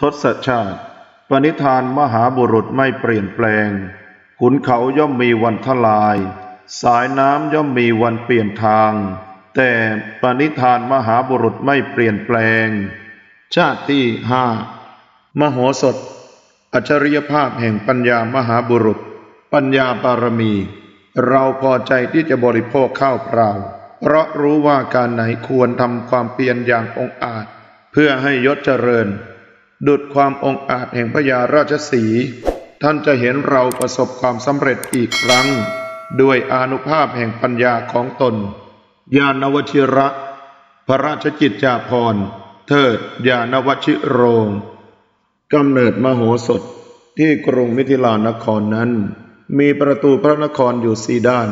ทศชาติ ปณิธานมหาบุรุษไม่เปลี่ยนแปลง ขุนเขาย่อมมีวันทลาย สายน้ำย่อมมีวันเปลี่ยนทาง แต่ปณิธานมหาบุรุษไม่เปลี่ยนแปลง ชาติที่ห้ามโหสถ อัจฉริยภาพแห่งปัญญามหาบุรุษ ปัญญาบารมี เราพอใจที่จะบริโภคข้าวเปล่า เพราะรู้ว่าการไหนควรทำความเพียรอย่างองอาจ เพื่อให้ยศเจริญ ดุดความองอาจแห่งพญาราชสี ท่านจะเห็นเราประสบความสำเร็จอีกครั้ง ด้วยอานุภาพแห่งปัญญาของตน ญาณวชิระ พระราชกิจจาภรณ์ เทิดญาณวชิโรงกำเนิดมโหสถที่กรุงมิถิลานครนั้น มีประตูพระนครอยู่สี่ด้าน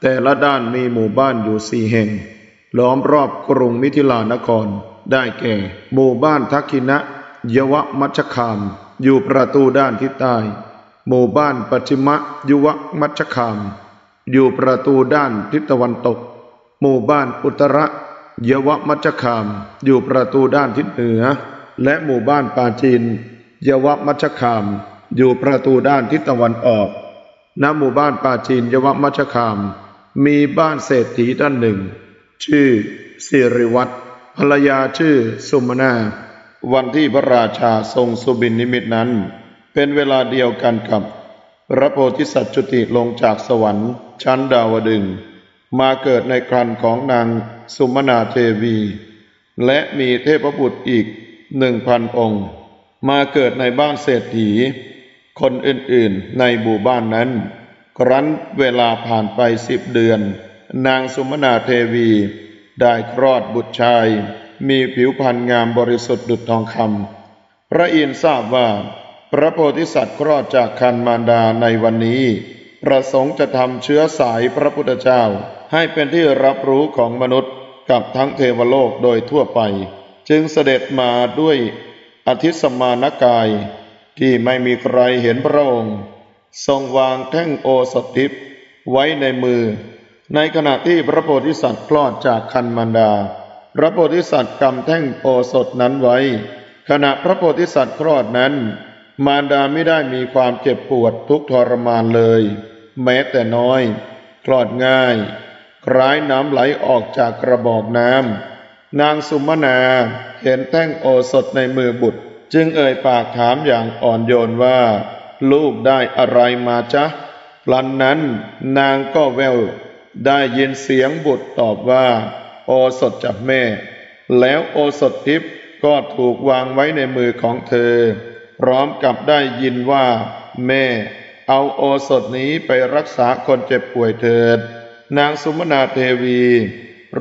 แต่ละด้านมีหมู่บ้านอยู่สี่แห่ง ล้อมรอบกรุงมิถิลานคร ได้แก่ หมู่บ้านทักขินะ ยวมัชคาม อยู่ประตูด้านทิศใต้ หมู่บ้านปัจฉิมยุวมัชคาม อยู่ประตูด้านทิศตะวันตก หมู่บ้านอุตระยวมัชคาม อยู่ประตูด้านทิศเหนือ และหมู่บ้านปาจีนยวมัชคาม อยู่ประตูด้านทิศตะวันออกณหมู่บ้านปาจีนยวมัชคาม มีบ้านเศรษฐีด้านหนึ่ง ชื่อสิริวัตรภรรยาชื่อสุมนา วันที่พระราชาทรงสุบินนิมิตนั้น เป็นเวลาเดียวกันกับ พระโพธิสัตว์จุติลงจากสวรรค์ชั้นดาวดึง มาเกิดในครันของนางสุมนาเทวี และมีเทพบุตรอีกหนึ่งพันองค์ มาเกิดในบ้านเศรษฐี คนอื่นๆในหมู่บ้านนั้น ครั้นเวลาผ่านไปสิบเดือน นางสุมนาเทวีได้คลอดบุตรชาย มีผิวพรรณงามบริสุทธิ์ดุจทองคำพระอินทร์ทราบว่า พระโพธิสัตว์คลอดจากคันมารดาในวันนี้ ประสงค์จะทำเชื้อสายพระพุทธเจ้า ให้เป็นที่รับรู้ของมนุษย์กับทั้งเทวโลกโดยทั่วไป จึงเสด็จมาด้วยอธิสมานกาย ที่ไม่มีใครเห็นพระองค์ ทรงวางแท่งโอสถทิพไว้ในมือ ในขณะที่พระโพธิสัตว์คลอดจากคันมารดา พระโพธิสัตว์กำแท่งโอสถนั้นไว้ ขณะพระโพธิสัตว์คลอดนั้น มารดาไม่ได้มีความเจ็บปวดทุกข์ทรมานเลย แม้แต่น้อย คลอดง่าย คล้ายน้ำไหลออกจากกระบอกน้ำนางสุมนาเห็นแท่งโอสถในมือบุตร จึงเอ่ยปากถามอย่างอ่อนโยนว่า ลูกได้อะไรมาจ๊ะพลันนั้นนางก็แววได้ยินเสียงบุตรตอบว่า โอสถจากแม่ แล้วโอสถทิพย์ก็ถูกวางไว้ในมือของเธอ พร้อมกับได้ยินว่า แม่ เอาโอสถนี้ไปรักษาคนเจ็บป่วยเถิด นางสุมนาเทวี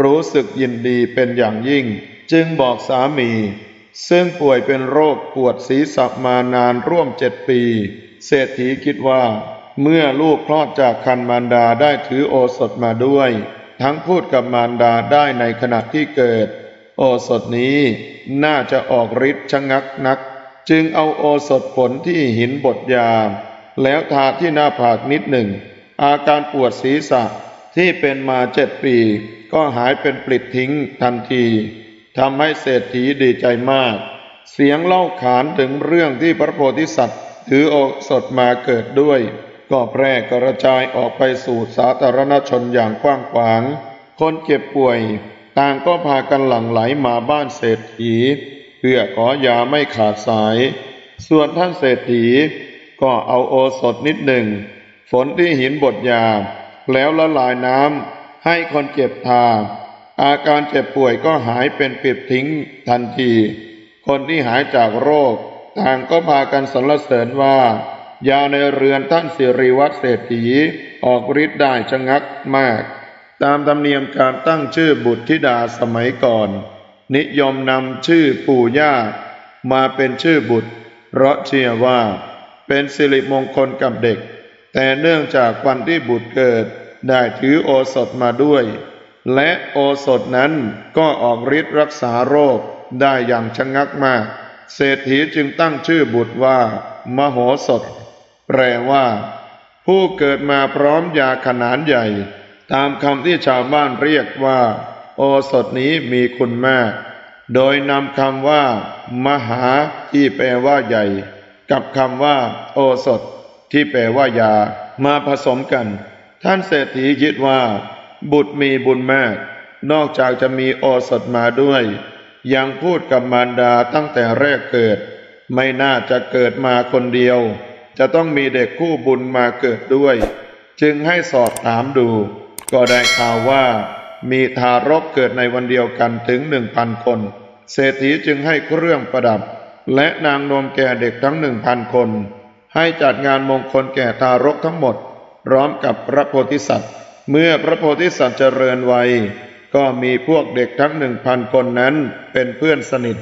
รู้สึกยินดีเป็นอย่างยิ่ง จึงบอกสามี ซึ่งป่วยเป็นโรคปวดศีรษะมานานร่วมเจ็ดปี เศรษฐีคิดว่า เมื่อลูกคลอดจากคันมารดาได้ถือโอสถมาด้วย ทั้งพูดกับมารดาได้ในขณะที่เกิด โอสถนี้น่าจะออกฤทธิ์ชะงักนัก จึงเอาโอสถผลที่หินบดยา แล้วทาที่หน้าผากนิดหนึ่ง อาการปวดศีรษะที่เป็นมาเจ็ดปี ก็หายเป็นปลิดทิ้งทันทีทำให้เศรษฐีดีใจมาก เสียงเล่าขานถึงเรื่องที่พระโพธิสัตว์ ถือโอสถมาเกิดด้วย ก็แพร่กระจายออกไปสู่สาธารณชนอย่างกว้างขวาง คนเจ็บป่วย ต่างก็พากันหลั่งไหลมาบ้านเศรษฐี เพื่อขอยาไม่ขาดสาย ส่วนท่านเศรษฐี ก็เอาโอสถนิดหนึ่ง ฝนที่หินบดยา แล้วละลายน้ำให้คนเจ็บทา อาการเจ็บป่วยก็หายเป็นปิดทิ้งทันที คนที่หายจากโรค ต่างก็พากันสรรเสริญว่า ยาในเรือนท่านสิริวัตรเศรษฐีออกฤทธิ์ได้ชะงักมาก ตามธรรมเนียมการตั้งชื่อบุตรธิดาสมัยก่อน นิยมนำชื่อปู่ย่า มาเป็นชื่อบุตร เพราะเชื่อว่า เป็นสิริมงคลกับเด็ก แต่เนื่องจากวันที่บุตรเกิดได้ถือโอสถมาด้วย และโอสถนั้นก็ออกฤทธิ์รักษาโรคได้อย่างชะงักมาก เศรษฐีจึงตั้งชื่อบุตรว่ามโหสถ แปลว่า ผู้เกิดมาพร้อมยาขนาดใหญ่ ตามคำที่ชาวบ้านเรียกว่า โอสถนี้มีคุณมาก โดยนำคำว่า มหาที่แปลว่าใหญ่ กับคำว่า โอสถ ที่แปลว่ายา มาผสมกัน ท่านเศรษฐีคิดว่า บุตรมีบุญมาก นอกจากจะมีโอสถมาด้วย ยังพูดกับมารดาตั้งแต่แรกเกิด ไม่น่าจะเกิดมาคนเดียว จะต้องมีเด็กคู่บุญมาเกิดด้วย จึงให้สอบถามดู ก็ได้ข่าวว่า มีทารกเกิดในวันเดียวกันถึงหนึ่งพันคน เศรษฐีจึงให้เครื่องประดับ และนางนมแก่เด็กทั้งหนึ่งพันคน ให้จัดงานมงคลแก่ทารกทั้งหมด พร้อมกับพระโพธิสัตว์ เมื่อพระโพธิสัตว์เจริญวัย ก็มีพวกเด็กทั้งหนึ่งพันคนนั้นเป็นเพื่อนสนิท